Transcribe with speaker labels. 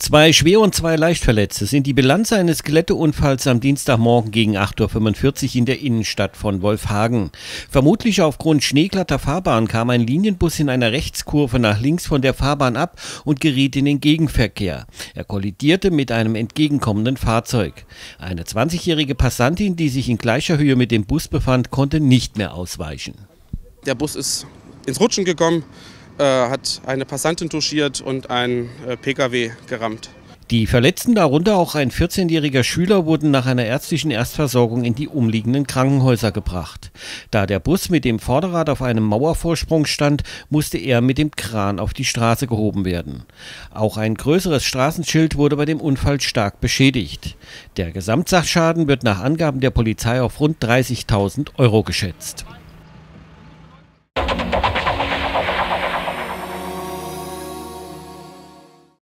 Speaker 1: Zwei schwer und zwei leicht Verletzte sind die Bilanz eines Glätteunfalls am Dienstagmorgen gegen 8.45 Uhr in der Innenstadt von Wolfhagen. Vermutlich aufgrund schneeglatter Fahrbahn kam ein Linienbus in einer Rechtskurve nach links von der Fahrbahn ab und geriet in den Gegenverkehr. Er kollidierte mit einem entgegenkommenden Fahrzeug. Eine 20-jährige Passantin, die sich in gleicher Höhe mit dem Bus befand, konnte nicht mehr ausweichen.
Speaker 2: Der Bus ist ins Rutschen gekommen äh, hat eine Passantin touchiert und einen äh, Pkw gerammt.
Speaker 1: Die Verletzten, darunter auch ein 14-jähriger Schüler, wurden nach einer ärztlichen Erstversorgung in die umliegenden Krankenhäuser gebracht. Da der Bus mit dem Vorderrad auf einem Mauervorsprung stand, musste er mit dem Kran auf die Straße gehoben werden. Auch ein größeres Straßenschild wurde bei dem Unfall stark beschädigt. Der Gesamtsachschaden wird nach Angaben der Polizei auf rund 30.000 Euro geschätzt.